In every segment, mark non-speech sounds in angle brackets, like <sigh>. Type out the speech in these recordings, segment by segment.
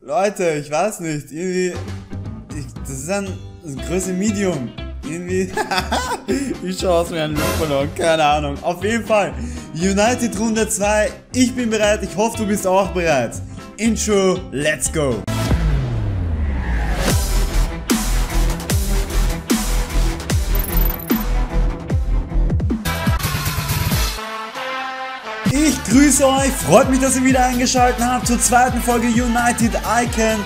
Leute, ich weiß nicht. Irgendwie. Ich, das ist ein, ein Größe Medium. Irgendwie. <laughs> ich schaue aus wie ein Luftballon. Keine Ahnung. Auf jeden Fall. United Runde 2. Ich bin bereit. Ich hoffe, du bist auch bereit. Intro, let's go. Grüße euch, freut mich, dass ihr wieder eingeschaltet habt zur zweiten Folge United Icon.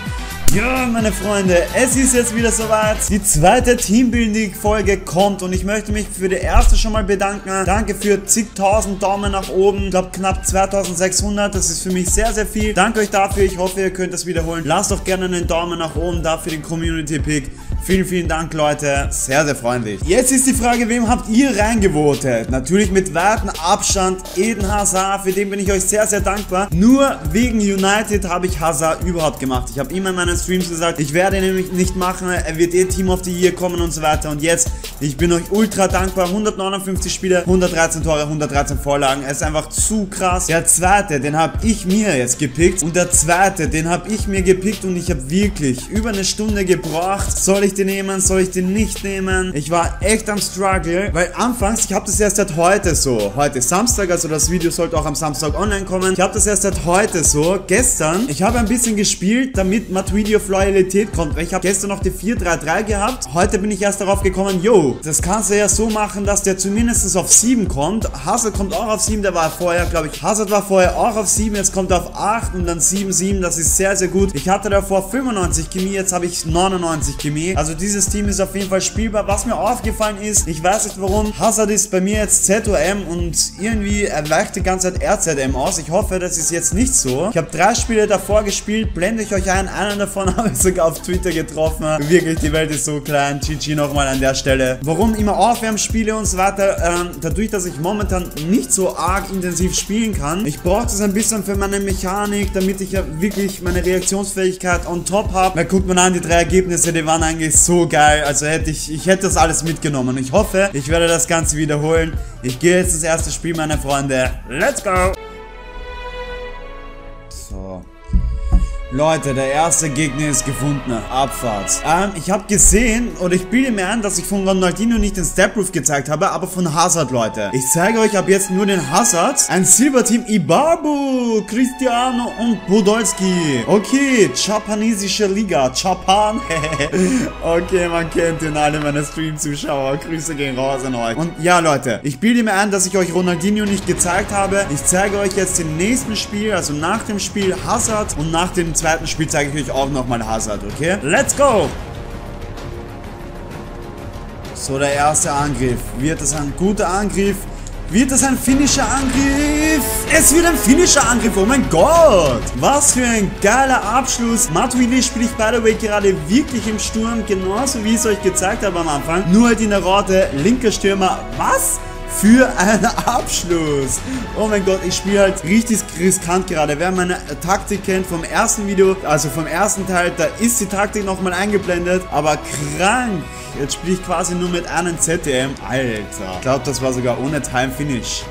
Ja, meine Freunde, es ist jetzt wieder soweit. Die zweite Teambuilding-Folge kommt und ich möchte mich für die erste schon mal bedanken. Danke für zigtausend Daumen nach oben. Ich glaube knapp 2600. Das ist für mich sehr, sehr viel. Danke euch dafür. Ich hoffe, ihr könnt das wiederholen. Lasst doch gerne einen Daumen nach oben da für den Community-Pick. Vielen, vielen Dank, Leute. Sehr, sehr freundlich. Jetzt ist die Frage, wem habt ihr reingevotet? Natürlich mit weitem Abstand Eden Hazard. Für den bin ich euch sehr, sehr dankbar. Nur wegen United habe ich Hazard überhaupt gemacht. Ich habe immer in meinen Streams gesagt, ich werde nämlich nicht machen. Er wird eh Team of the Year kommen und so weiter. Und jetzt, ich bin euch ultra dankbar. 159 Spiele, 113 Tore, 113 Vorlagen. Er ist einfach zu krass. Der zweite, den habe ich mir jetzt gepickt. Und der zweite, den habe ich mir gepickt. Und ich habe wirklich über eine Stunde gebraucht. Soll ich den nehmen, soll ich den nicht nehmen? Ich war echt am Struggle, weil anfangs, ich habe das erst seit heute so, heute Samstag, also das Video sollte auch am Samstag online kommen. Ich habe das erst seit heute so, gestern, ich habe ein bisschen gespielt, damit Matuidi auf Loyalität kommt, weil ich habe gestern noch die 4-3-3 gehabt. Heute bin ich erst darauf gekommen, yo, das kannst du ja so machen, dass der zumindest auf 7 kommt. Hazard kommt auch auf 7, der war vorher, glaube ich, Hazard war vorher auch auf 7, jetzt kommt er auf 8 und dann 7, 7, das ist sehr, sehr gut. Ich hatte davor 95 Chemie, jetzt habe ich 99 Chemie. Also dieses Team ist auf jeden Fall spielbar. Was mir aufgefallen ist, ich weiß nicht warum, Hazard ist bei mir jetzt ZOM und irgendwie erweicht die ganze Zeit RZM aus. Ich hoffe, das ist jetzt nicht so. Ich habe drei Spiele davor gespielt, blende ich euch ein. Einen davon <laughs> habe ich sogar auf Twitter getroffen. Wirklich, die Welt ist so klein. GG nochmal an der Stelle. Warum immer Aufwärmspiele und so weiter? Ähm, dadurch, dass ich momentan nicht so arg intensiv spielen kann. Ich brauche das ein bisschen für meine Mechanik, damit ich ja wirklich meine Reaktionsfähigkeit on top habe. Weil guckt man an, die drei Ergebnisse, die waren eigentlich so geil. Also hätte ich, ich hätte das alles mitgenommen. Ich hoffe, ich werde das Ganze wiederholen. Ich gehe jetzt ins erste Spiel, meine Freunde. Let's go! So. Leute, der erste Gegner ist gefunden. Abfahrt. Ähm, ich habe gesehen, oder ich bilde mir ein, dass ich von Ronaldinho nicht den Step-Roof gezeigt habe, aber von Hazard, Leute. Ich zeige euch ab jetzt nur den Hazard. Ein Silberteam Ibabu, Cristiano und Podolski. Okay, Japanesische Liga. Japan. <laughs> okay, man kennt ihn, alle meine Stream-Zuschauer. Grüße gehen raus an euch. Und ja, Leute, ich bilde mir ein, dass ich euch Ronaldinho nicht gezeigt habe. Ich zeige euch jetzt im nächsten Spiel, also nach dem Spiel Hazard und nach dem zweiten Spiel zeige ich euch auch nochmal Hazard, okay? Let's go! So, der erste Angriff. Wird es ein guter Angriff? Wird es ein finnischer Angriff? Es wird ein finnischer Angriff, oh mein Gott! Was für ein geiler Abschluss. Matuidi spiele ich, by the way, gerade wirklich im Sturm, genauso wie ich es euch gezeigt habe am Anfang. Nur halt in der Rote, linker Stürmer. Was? Für einen Abschluss. Oh mein Gott, ich spiele halt richtig riskant gerade. Wer meine Taktik kennt vom ersten Video, also vom ersten Teil, da ist die Taktik nochmal eingeblendet, aber krank. Jetzt spiele ich quasi nur mit einem ZDM. Alter. Ich glaube, das war sogar ohne Time Finish.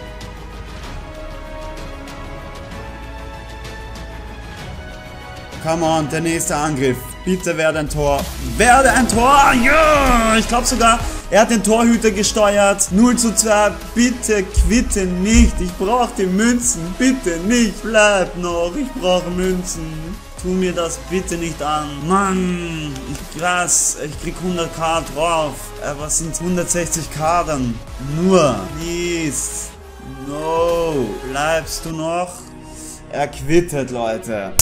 Come on, der nächste Angriff. Bitte werde ein Tor. Werde ein Tor! Ja! Ich glaube sogar, er hat den Torhüter gesteuert. 0 zu 2. Bitte quitte nicht. Ich brauche die Münzen. Bitte nicht. Bleib noch. Ich brauche Münzen. Tu mir das bitte nicht an. Mann, ich krass. Ich krieg 100k drauf. Aber sind 160k dann? Nur. Please. No. Bleibst du noch? Er quittet, Leute.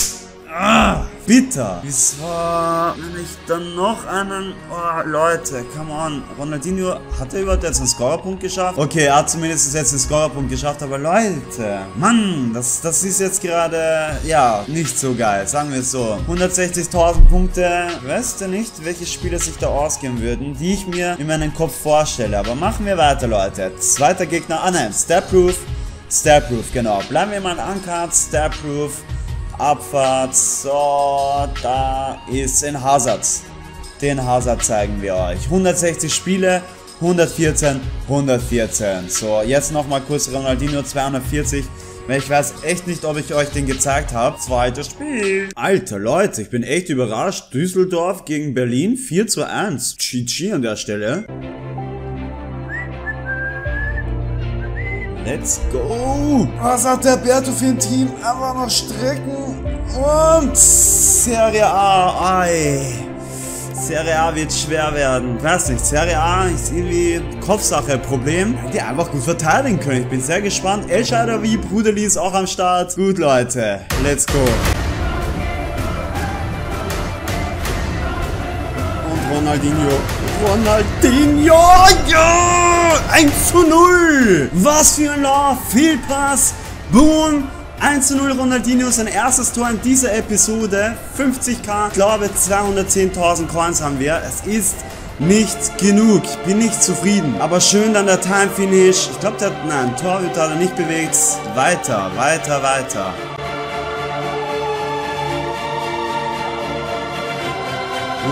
Ah, bitter. Wieso, wenn ich dann noch einen... Oh, Leute, come on. Ronaldinho, hat er überhaupt jetzt einen Scorerpunkt geschafft? Okay, er hat zumindest jetzt einen Scorerpunkt geschafft, aber Leute, Mann, das, das ist jetzt gerade, ja, nicht so geil, sagen wir es so. 160.000 Punkte, weißt du nicht, welche Spiele sich da ausgehen würden, die ich mir in meinem Kopf vorstelle. Aber machen wir weiter, Leute. Zweiter Gegner, ah nein, Step-Proof. Step-Proof, genau. Bleiben wir mal an Uncard, Step-Proof. Abfahrt. So, da ist ein Hazard. Den Hazard zeigen wir euch. 160 Spiele, 114, 114. So, jetzt nochmal kurz Ronaldinho 240. Weil ich weiß echt nicht, ob ich euch den gezeigt habe. Zweites Spiel. Alter Leute, ich bin echt überrascht. Düsseldorf gegen Berlin 4 zu 1. GG an der Stelle. Let's go! Was hat der Berto für ein Team? Einfach noch Strecken und Serie A. Ei. Serie A wird schwer werden. Weiß nicht, Serie A ist irgendwie Kopfsache Problem. Die einfach gut verteidigen können. Ich bin sehr gespannt. Elscheider wie Bruderli ist auch am Start. Gut, Leute. Let's go. Und Ronaldinho. Ronaldinho! Ja! 1 zu 0! Was für ein Lauf! Fehlpass! Boom! 1 zu 0 Ronaldinho, sein erstes Tor in dieser Episode. 50k, ich glaube 210.000 Coins haben wir. Es ist nicht genug. Ich bin nicht zufrieden. Aber schön dann der Time Finish. Ich glaube, der hat, nein, Torhüter hat er nicht bewegt. Weiter, weiter, weiter.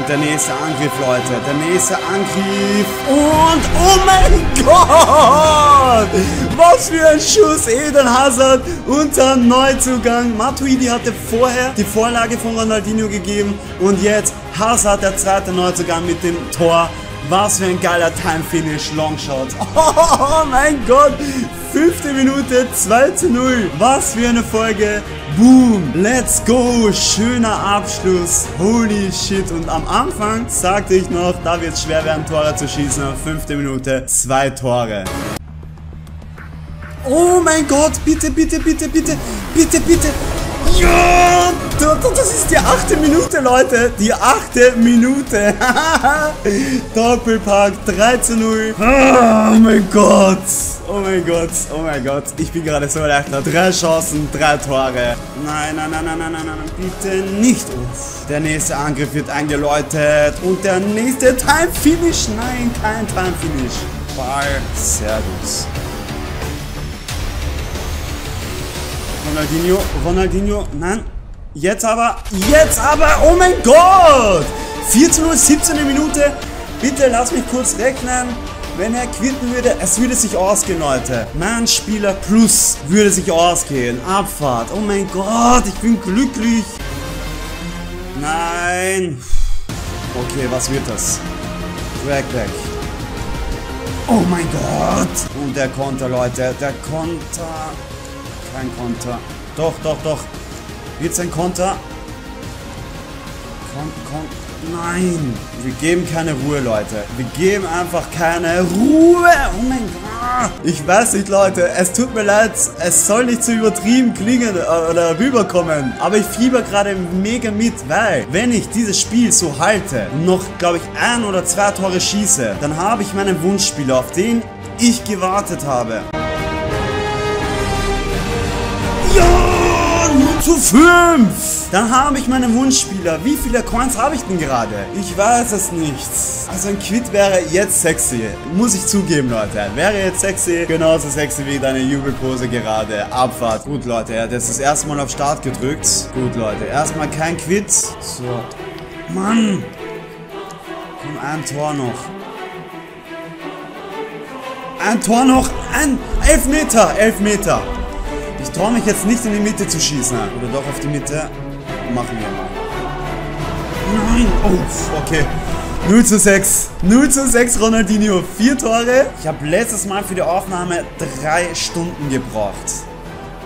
Der nächste Angriff, Leute. Der nächste Angriff. Und, oh mein Gott! Was für ein Schuss. Eden Hazard unter Neuzugang. Matuidi hatte vorher die Vorlage von Ronaldinho gegeben. Und jetzt Hazard, der zweite Neuzugang mit dem Tor. Was für ein geiler Time-Finish, Longshot. <laughs> Oh mein Gott, fünfte Minute, 2 zu 0. Was für eine Folge. Boom, let's go, schöner Abschluss. Holy shit. Und am Anfang sagte ich noch, da wird es schwer werden, Tore zu schießen. Fünfte Minute, zwei Tore. Oh mein Gott, bitte, bitte, bitte, bitte, bitte, bitte. Ja, das ist die achte Minute, Leute. Die achte Minute. <laughs> Doppelpack 3 zu 0. Oh mein Gott. Oh mein Gott. Oh mein Gott. Ich bin gerade so erleichtert. Drei Chancen, drei Tore. Nein, nein, nein, nein, nein, nein, nein. Bitte nicht. Uff. Der nächste Angriff wird eingeläutet. Und der nächste Time Finish. Nein, kein Time Finish. Ball. Sehr gut. Ronaldinho, Ronaldinho, nein. Jetzt aber, jetzt aber, oh mein Gott! 4 zu 0, 17. Minute. Bitte lass mich kurz rechnen. Wenn er quitten würde, es würde sich ausgehen, Leute. Mein Spieler plus würde sich ausgehen. Abfahrt. Oh mein Gott, ich bin glücklich. Nein. Okay, was wird das? Dragback. Oh mein Gott. Und der Konter, Leute. Der Konter. Kein Konter. Doch, doch, doch. Wird's ein Konter? Kon, kon, nein. Wir geben keine Ruhe, Leute. Wir geben einfach keine Ruhe. Oh mein Gott. Ich weiß nicht, Leute. Es tut mir leid. Es soll nicht zu übertrieben klingen äh, oder rüberkommen. Aber ich fieber gerade mega mit, weil, wenn ich dieses Spiel so halte und noch, glaube ich, ein oder zwei Tore schieße, dann habe ich meinen Wunschspieler, auf den ich gewartet habe. Ja, zu fünf. Dann habe ich meinen Wunschspieler. Wie viele Coins habe ich denn gerade? Ich weiß es nicht. Also ein Quid wäre jetzt sexy. Muss ich zugeben, Leute. Wäre jetzt sexy. Genauso sexy wie deine Jubelpose gerade. Abfahrt. Gut, Leute. Er hat jetzt das erste Mal auf Start gedrückt. Gut, Leute. Erstmal kein Quid. So. Mann. Komm, ein Tor noch. Ein Tor noch. Ein Elfmeter. Elfmeter. Ich traue mich jetzt nicht in die Mitte zu schießen. Oder doch auf die Mitte. Machen wir mal. Nein. Oh, okay. 0 zu 6. 0 zu 6 Ronaldinho. Vier Tore. Ich habe letztes Mal für die Aufnahme drei Stunden gebraucht.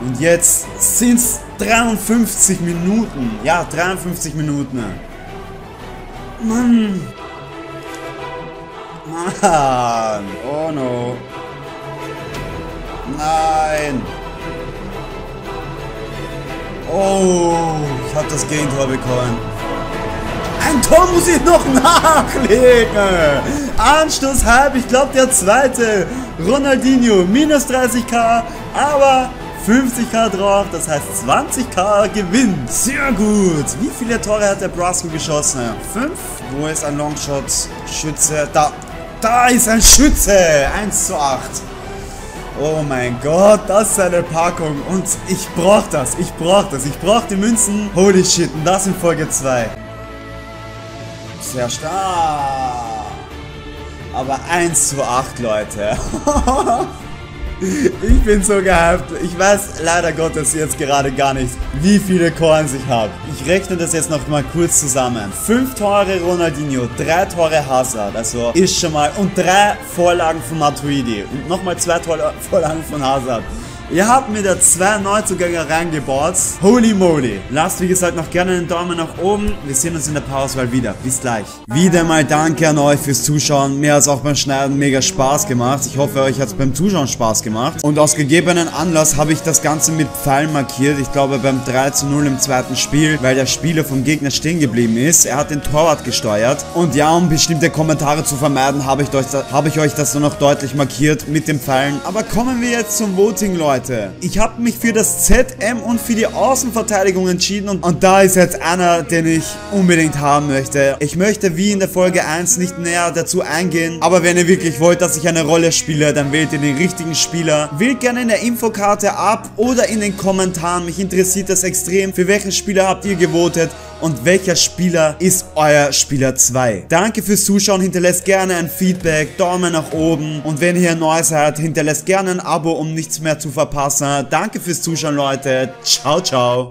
Und jetzt sind es 53 Minuten. Ja, 53 Minuten. Mann. Mann. Oh no. Nein. Oh, ich habe das Gegentor bekommen. Ein Tor muss ich noch <laughs> nachlegen. Anstoß halb, ich glaube der zweite. Ronaldinho, minus 30k, aber 50k drauf, das heißt 20k Gewinn. Sehr gut. Wie viele Tore hat der Brasco geschossen? Fünf? Wo ist ein Longshot? Schütze. Da. Da ist ein Schütze. 1 zu 8. Oh mein Gott, das ist eine Packung. Und ich brauch das. Ich brauch das. Ich brauch die Münzen. Holy shit. Und das in Folge 2. Sehr stark. Aber 1 zu 8, Leute. <laughs> Ich bin so gehypt. Ich weiß leider Gottes jetzt gerade gar nicht, wie viele Coins ich habe. Ich rechne das jetzt noch mal kurz zusammen. Fünf Tore Ronaldinho, drei Tore Hazard, also ist schon mal und drei Vorlagen von Matuidi und nochmal zwei Tore Vorlagen von Hazard. Ihr habt mir da zwei Neuzugänge reingebaut. Holy moly. Lasst wie gesagt noch gerne einen Daumen nach oben. Wir sehen uns in der Pause wieder. Bis gleich. Wieder mal danke an euch fürs Zuschauen. Mir hat es auch beim Schneiden mega Spaß gemacht. Ich hoffe, euch hat es beim Zuschauen Spaß gemacht. Und aus gegebenen Anlass habe ich das Ganze mit Pfeilen markiert. Ich glaube beim 3 zu 0 im zweiten Spiel, weil der Spieler vom Gegner stehen geblieben ist. Er hat den Torwart gesteuert. Und ja, um bestimmte Kommentare zu vermeiden, habe ich, euch, hab ich euch das nur noch deutlich markiert mit den Pfeilen. Aber kommen wir jetzt zum Voting, Leute. Leute. Ich habe mich für das ZM und für die Außenverteidigung entschieden und, und da ist jetzt einer, den ich unbedingt haben möchte. Ich möchte wie in der Folge 1 nicht näher dazu eingehen, aber wenn ihr wirklich wollt, dass ich eine Rolle spiele, dann wählt ihr den richtigen Spieler. Wählt gerne in der Infokarte ab oder in den Kommentaren. Mich interessiert das extrem. Für welchen Spieler habt ihr gewotet? Und welcher Spieler ist euer Spieler 2. Danke fürs Zuschauen, hinterlässt gerne ein Feedback, Daumen nach oben und wenn ihr neu seid, hinterlässt gerne ein Abo, um nichts mehr zu verpassen. Danke fürs Zuschauen, Leute. Ciao, ciao.